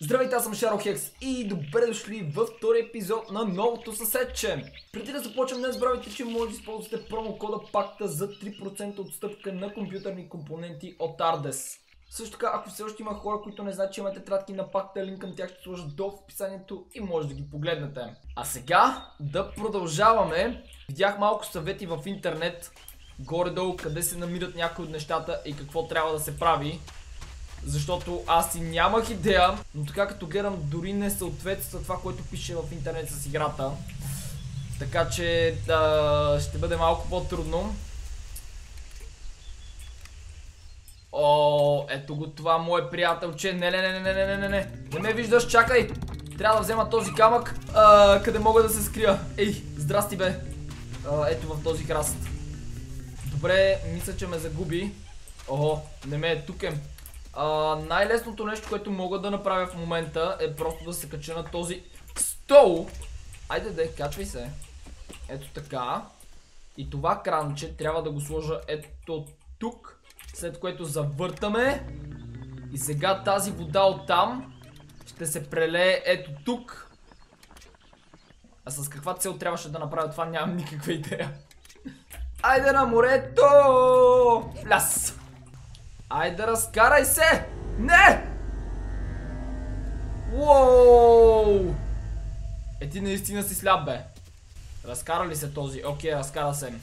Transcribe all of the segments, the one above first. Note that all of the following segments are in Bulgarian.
Здравейте, аз съм Шаро Хекс и добре дошли във втори епизод на новото съседче. Преди да започнем, не забравяйте, че може да използвате промокода ПАКТА за 3% отстъпка на компютърни компоненти от Ardes. Също така, ако все още има хора, които не знаят, че имате тратки на пакта, линк към тях ще сложа долу в описанието и може да ги погледнете. А сега да продължаваме. Видях малко съвети в интернет, горе-долу къде се намират някои от нещата и какво трябва да се прави. Защото аз си нямах идея, но така като гледам дори не съответства това, което пише в интернет с играта. Така че да, ще бъде малко по-трудно. О, ето го това мое приятелче. Не, не, не, не, не, не, не, не. Не ме виждаш, чакай. Трябва да взема този камък, а, къде мога да се скрия. Ей, здрасти бе. А, ето в този храст. Добре, мисля, че ме загуби. Охо, не ме е туке. Най-лесното нещо, което мога да направя в момента е просто да се кача на този стол. Айде де, качвай се. Ето така. И това кранче трябва да го сложа ето тук. След което завъртаме. И сега тази вода от там ще се прелее ето тук. А с каква цел трябваше да направя това, нямам никаква идея. Айде на морето! Пляс! Айде разкарай се! Не! Уоу! Е ти наистина си сляп бе. Разкара ли се този? Окей, разкара се.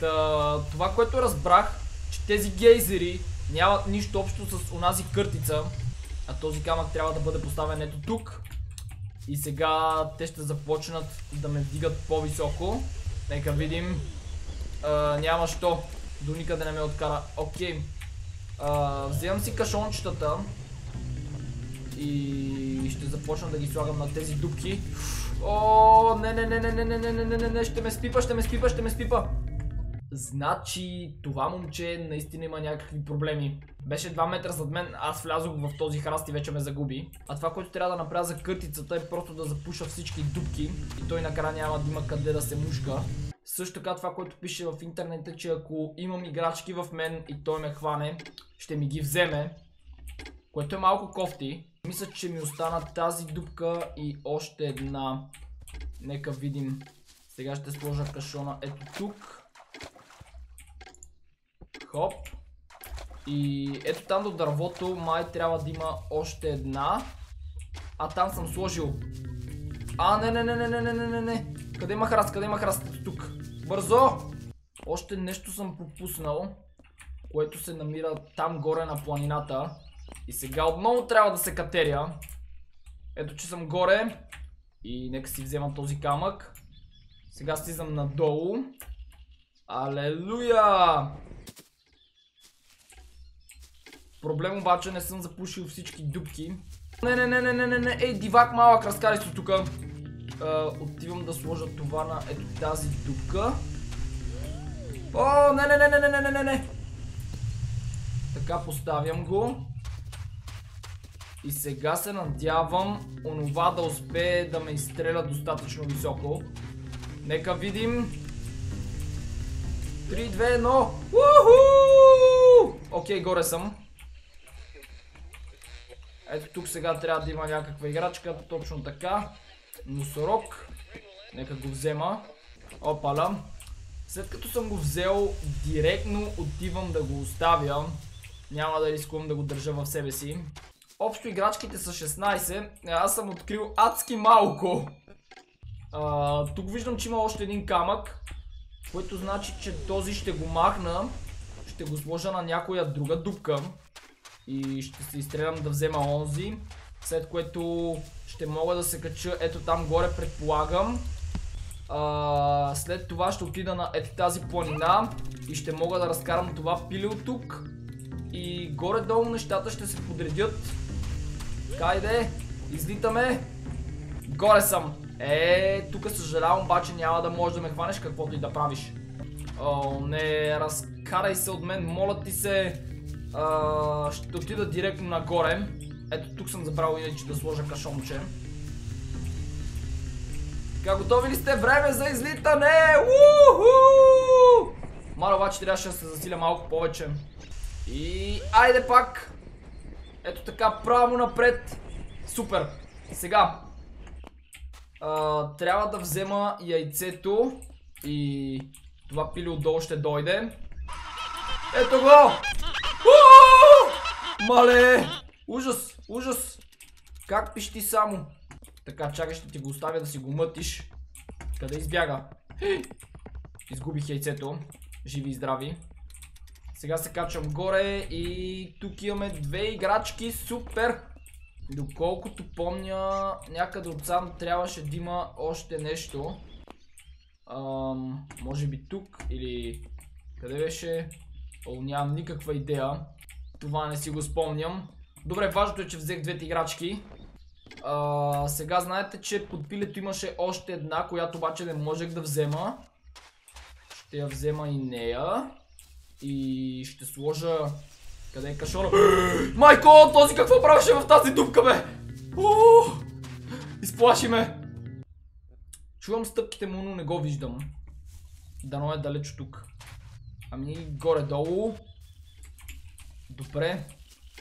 Та, това, което разбрах, че тези гейзери нямат нищо общо с онази къртица, а този камък трябва да бъде поставен ето тук. И сега те ще започнат да ме вдигат по-високо. Нека видим. Няма що. До никъде не ме откара. Окей. Вземам си кашончетата. И ще започна да ги слагам на тези дубки. О, не, не, не, не, не, не, не, не, не, не, не, ще ме спипа, ще ме спипа, ще ме спипа. Значи това момче наистина има някакви проблеми. Беше 2 метра зад мен, аз влязох в този храст и вече ме загуби. А това, което трябва да направя за къртицата е просто да запуша всички дубки и той накрая няма да има къде да се мушка. Също така това, което пише в интернет е, че ако имам играчки в мен и той ме хване, ще ми ги вземе. Което е малко кофти. Мисля, че ми остана тази дупка и още една. Нека видим. Сега ще сложа кашона ето тук. Хоп. И ето там до дървото май трябва да има още една. А там съм сложил. А, не, не, не, не, не, не, не, не. Къде има храст? Къде има храст? Тук. Бързо! Още нещо съм пропуснал, което се намира там горе на планината. И сега отново трябва да се катеря. Ето, че съм горе. И нека си взема този камък. Сега слизам надолу. Алелуя! Проблем обаче не съм запушил всички дубки. Не, не, не, не, не, не, не, ей, дивак малък, разкарай се тука. Отивам да сложа това на ето тази дупка. О, не, не, не, не, не, не, не, не, не. Така поставям го. И сега се надявам онова да успее да ме изстреля достатъчно високо. Нека видим. 3, 2, 1. Уху! Окей, горе съм. Ето тук сега трябва да има някаква играчка, точно така. Носорог. Нека го взема. Опала. След като съм го взел, директно отивам да го оставя. Няма да рискувам да го държа в себе си. Общо играчките са 16. Аз съм открил адски малко. А, тук виждам, че има още един камък. Което значи, че този ще го махна. Ще го сложа на някоя друга дупка. И ще се изстрелям да взема онзи. След което ще мога да се кача ето там горе предполагам. А, след това ще отида на ето тази планина и ще мога да разкарам това пиле от тук. И горе-долу нещата ще се подредят. Кайде, излитаме. Горе съм. Е, тук съжалявам, обаче няма да можеш да ме хванеш каквото и да правиш. О, не, разкарай се от мен, моля ти се. А, ще отида директно нагоре. Ето тук съм забравил иначе да сложа кашонче. Така, готови ли сте? Време за излитане! Уху! Мара обаче трябваше да се засиля малко повече. И айде пак! Ето така, право напред. Супер. Сега. Трябва да взема яйцето и това пили отдолу ще дойде. Ето го! Мале! Ужас! Ужас! Как пищи само? Така, чакай, ще ти го оставя да си го мътиш. Къде избяга? Изгубих яйцето. Живи и здрави. Сега се качвам горе и тук имаме две играчки. Супер! Доколкото помня, някъде отсам трябваше да има още нещо. Ам, може би тук или къде беше? О, нямам никаква идея. Това не си го спомням. Добре, важното е, че взех двете играчки. Сега знаете, че под пилето имаше още една, която обаче не можех да взема. Ще я взема и нея. И ще сложа... Къде е кашона? Майко, този какво правеше в тази дупка, бе? Уу! Изплаши ме. Чувам стъпките му, но не го виждам. Дано е далеч тук. Ами горе-долу. Добре.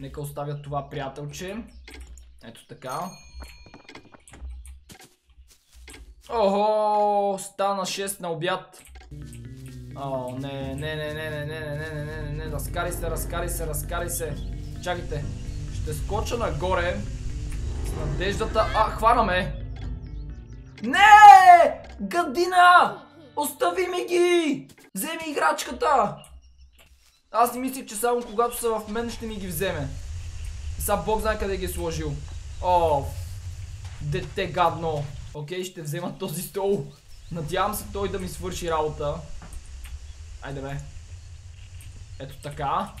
Нека оставя това приятелче. Ето така. Охо, стана 6 на обяд. О, не, не, не, не, не, не, не, не, не, не, не, не, разкари се, разкари се, разкари се. Чакайте, ще скоча нагоре с надеждата... А, хванаме! Не! Гадина! Остави ми ги! Вземи играчката! Аз не мислих, че само когато са в мен ще ми ги вземе. Сега Бог знае къде ги е сложил. О, дете гадно. Окей, ще взема този стол. Надявам се той да ми свърши работа. Айде бе. Ето така.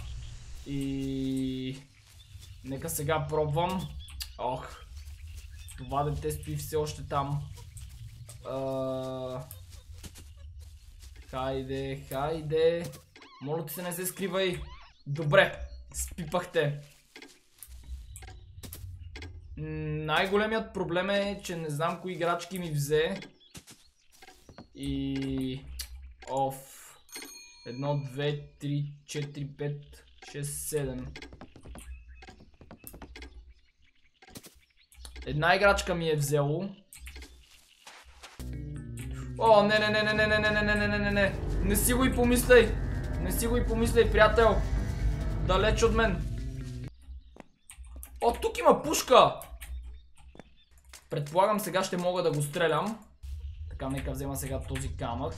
И... Нека сега пробвам. Ох. Това дете стои все още там. А... Хайде, хайде. Моля ти се не се скривай. Добре, спипахте. Най-големият проблем е, че не знам кои играчки ми взе. И... Оф. Едно, две, три, четири, пет, шест, седем. Една играчка ми е взело. О, не, не, не, не, не, не, не, не, не, не, не, не. Не си го и помисляй. Не си го и помисляй, приятел. Далеч от мен. О, тук има пушка. Предполагам сега ще мога да го стрелям. Така, нека взема сега този камък.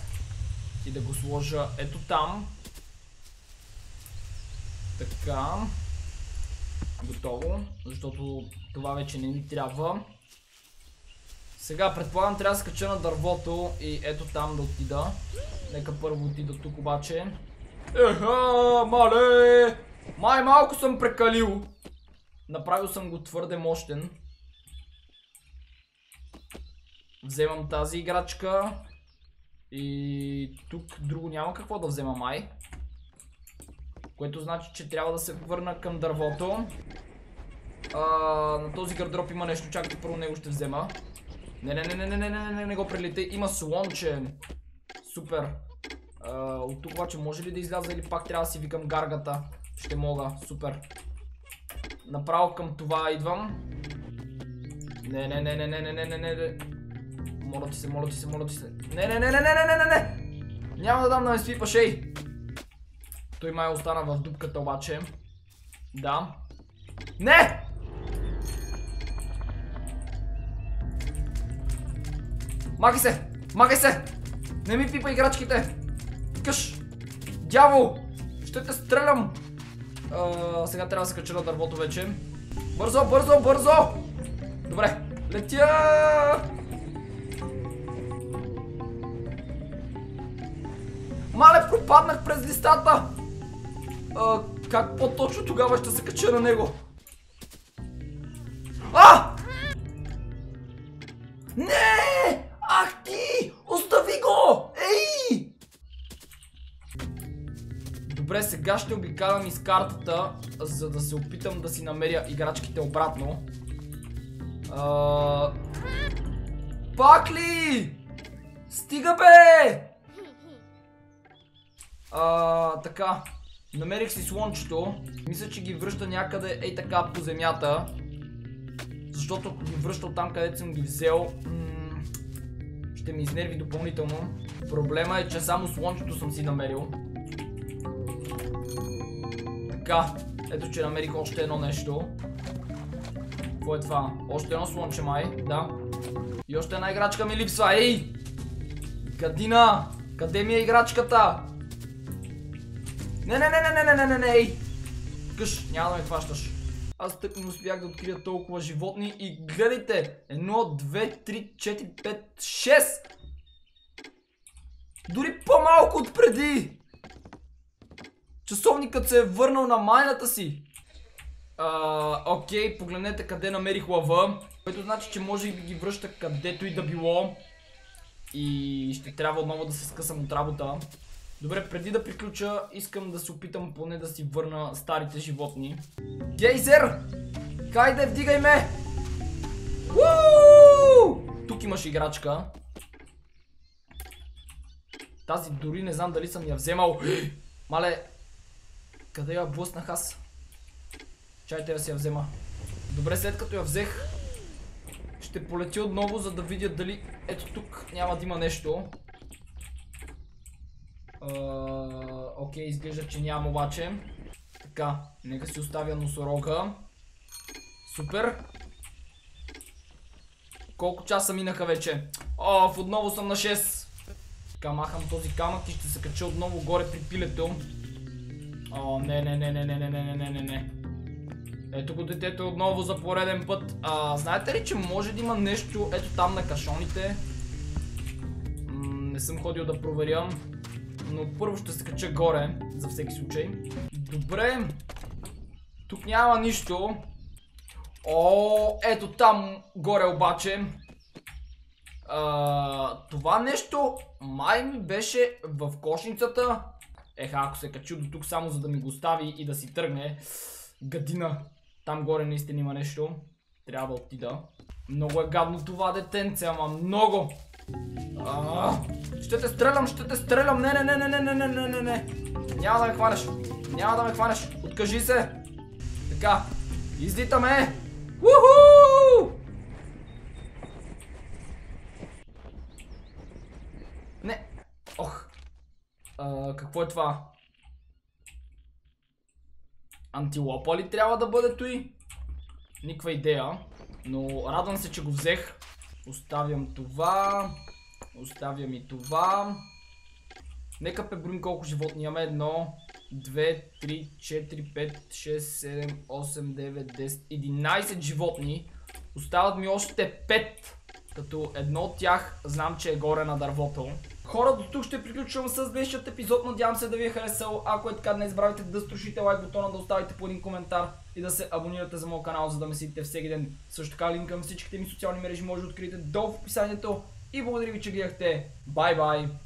И да го сложа ето там. Така. Готово. Защото това вече не ми трябва. Сега предполагам трябва да скача на дървото и ето там да отида. Нека първо отида тук обаче. Еха, мале! Май малко съм прекалил. Направил съм го твърде мощен. Вземам тази играчка. И тук друго няма какво да взема май. Което значи, че трябва да се върна към дървото. А, на този гардероб има нещо, чакайте първо него ще взема. Не, не, не, не, не, не, не, не, не го прелите. Има слонче. Супер. От тук обаче може ли да изляза или пак трябва да си викам гаргата? Ще мога. Супер. Направо към това идвам. Не, не, не, не, не, не, не, не, не. Моля ти се, моля ти се, моля ти се. Не, не, не, не, не, не, не, не, не. Няма да дам да ме свипаш, ей. Той май остана в дупката обаче. Да. Не! Махай се! Махай се! Не ми пипа играчките! Къш! Дявол! Ще те стрелям! А, сега трябва да се кача на дървото вече. Бързо, бързо, бързо! Добре, летя! Мале, пропаднах през листата! А, как по-точно тогава ще се кача на него? А! Не! Добре, сега ще обикалям из картата, за да се опитам да си намеря играчките обратно. А... Пак ли? Стига бе! А, така. Намерих си слончето. Мисля, че ги връща някъде ей така по земята. защото ако ги връща там, където съм ги взел, ще ми изнерви допълнително. Проблема е, че само слончето съм си намерил. Така, ето че намерих още едно нещо. Какво е това? Още едно слънче май, да. И още една играчка ми липсва, ей! Гадина! Къде ми е играчката? Не, не, не, не, не, не, не, не, ей! Къш, няма да ме хващаш. Аз тък не успях да открия толкова животни и гледайте! Едно, две, три, четири, пет, шест! Дори по-малко от преди! Часовникът се е върнал на майната си. А, окей, погледнете къде намерих лъва. Което значи, че може и да ги връща където и да било. И ще трябва отново да се скъсам от работа. Добре, преди да приключа, искам да се опитам поне да си върна старите животни. Гейзер! Хайде, вдигай ме! Уу! Тук имаш играчка. Тази дори не знам дали съм я вземал. Мале, къде я блъснах аз? Чайте да си я взема. Добре, след като я взех, ще полети отново, за да видя дали... Ето тук няма да има нещо. Окей, изглежда, че няма обаче. Така, нека си оставя носорога. Супер. Колко часа минаха вече? Оф, отново съм на 6. Така, махам този камък и ще се кача отново горе при пилето. О, не, не, не, не, не, не, не, не, не, не. Ето го детето отново за пореден път. А, знаете ли, че може да има нещо ето там на кашоните? М не съм ходил да проверя. Но първо ще се кача горе, за всеки случай. Добре. Тук няма нищо. О, ето там горе обаче. А, това нещо май ми беше в кошницата. Еха, ако се качи до тук само за да ми го остави и да си тръгне. Гадина. Там горе наистина има нещо. Трябва да отида. Много е гадно това детенце, ама много. Ще те стрелям, ще те стрелям. Не, не, не, не, не, не, не, не, не. Няма да ме хванеш. Няма да ме хванеш. Откажи се. Така. Излитаме. Уху! Не. Ох. А, какво е това? Антилопа ли трябва да бъде той? Никаква идея. Но радвам се, че го взех. Оставям това. Оставям и това. Нека преброим колко животни имаме. Едно, две, три, четири, пет, шест, седем, осем, девет, десет, единайсет животни. Остават ми още пет. Като едно от тях знам, че е горе на дървото. Хора, до тук ще приключвам с днешният епизод. Надявам се да ви е харесал. Ако е така, не забравяйте да струшите лайк бутона, да оставите по един коментар и да се абонирате за моят канал, за да ме следите всеки ден. Също така линк към всичките ми социални мрежи може да откриете долу в описанието. И благодаря ви, че гледахте. Бай бай!